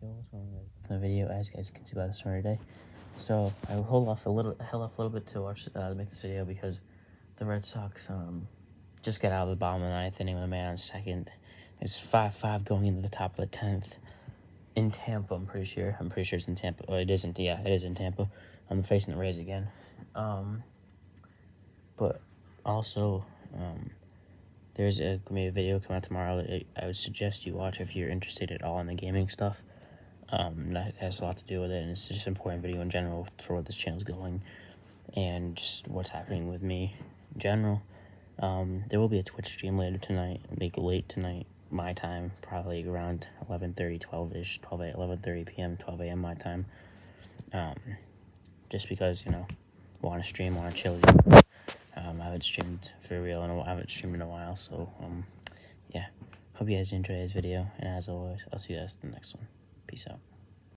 The video, as you guys can see by the story today. So I hold off a little, held off a little bit to watch, uh, to make this video because the Red Sox um just got out of the bottom of the ninth inning with a man on second. It's five five going into the top of the tenth in Tampa. I'm pretty sure. I'm pretty sure it's in Tampa. Oh, it isn't. Yeah, it is in Tampa. I'm facing the Rays again. Um, but also, um, there's a gonna be a video coming out tomorrow that I would suggest you watch if you're interested at all in the gaming stuff. Um, that has a lot to do with it, and it's just an important video in general for what this channel's going, and just what's happening with me in general. Um, there will be a Twitch stream later tonight, like late tonight, my time, probably around 11.30, 12-ish, 12 11.30 p.m., 12 a.m. my time. Um, just because, you know, want to stream, want to chill. Um, I haven't streamed for real, and I haven't streamed in a while, so, um, yeah. Hope you guys enjoyed this video, and as always, I'll see you guys in the next one. Peace out.